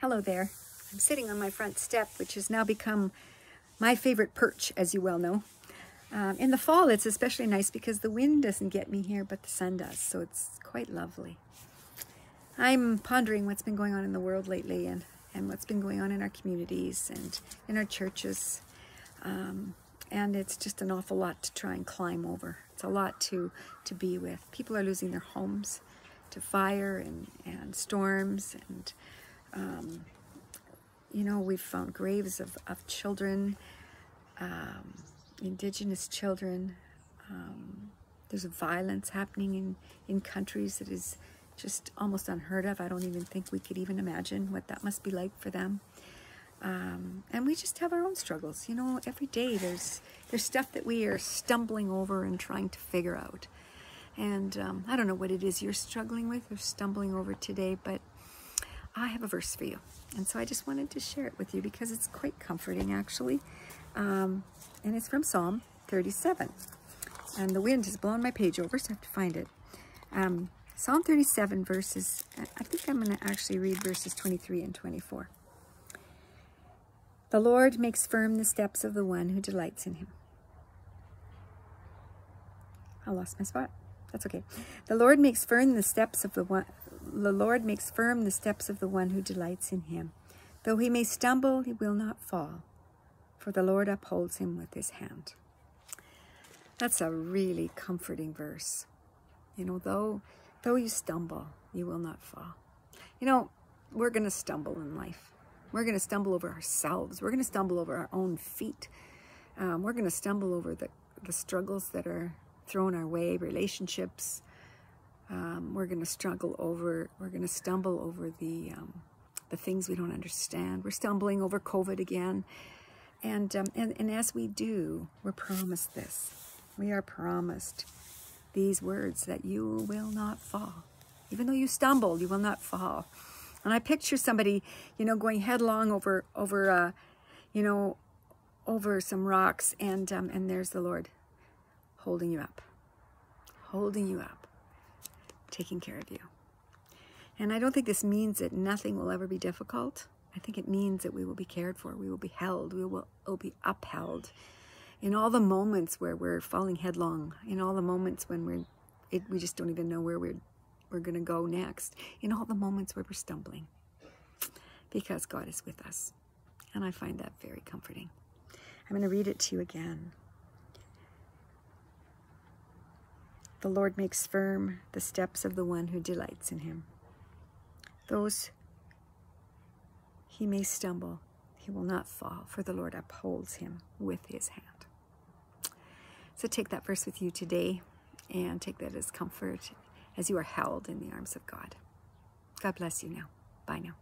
Hello there. I'm sitting on my front step, which has now become my favorite perch, as you well know. Um, in the fall, it's especially nice because the wind doesn't get me here, but the sun does, so it's quite lovely. I'm pondering what's been going on in the world lately and, and what's been going on in our communities and in our churches. Um, and it's just an awful lot to try and climb over. It's a lot to, to be with. People are losing their homes to fire and, and storms and um, you know, we've found graves of, of children, um, indigenous children. Um, there's a violence happening in, in countries that is just almost unheard of. I don't even think we could even imagine what that must be like for them. Um, and we just have our own struggles. You know, every day there's there's stuff that we are stumbling over and trying to figure out. And um, I don't know what it is you're struggling with or stumbling over today, but I have a verse for you. And so I just wanted to share it with you because it's quite comforting actually. Um, and it's from Psalm 37. And the wind has blown my page over, so I have to find it. Um, Psalm 37 verses, I think I'm going to actually read verses 23 and 24. The Lord makes firm the steps of the one who delights in him. I lost my spot. That's okay. The Lord makes firm the steps of the one the Lord makes firm the steps of the one who delights in him. Though he may stumble, he will not fall, for the Lord upholds him with his hand. That's a really comforting verse. You know, though, though you stumble, you will not fall. You know, we're going to stumble in life. We're going to stumble over ourselves. We're going to stumble over our own feet. Um, we're going to stumble over the, the struggles that are thrown our way, relationships, um, we're going to struggle over, we're going to stumble over the, um, the things we don't understand. We're stumbling over COVID again. And, um, and, and as we do, we're promised this. We are promised these words that you will not fall. Even though you stumble, you will not fall. And I picture somebody, you know, going headlong over, over, uh, you know, over some rocks, and um, and there's the Lord holding you up, holding you up taking care of you. And I don't think this means that nothing will ever be difficult. I think it means that we will be cared for, we will be held, we will, will be upheld in all the moments where we're falling headlong, in all the moments when we're, it, we just don't even know where we're, we're going to go next, in all the moments where we're stumbling, because God is with us. And I find that very comforting. I'm going to read it to you again. The Lord makes firm the steps of the one who delights in him. Those he may stumble, he will not fall, for the Lord upholds him with his hand. So take that verse with you today and take that as comfort as you are held in the arms of God. God bless you now. Bye now.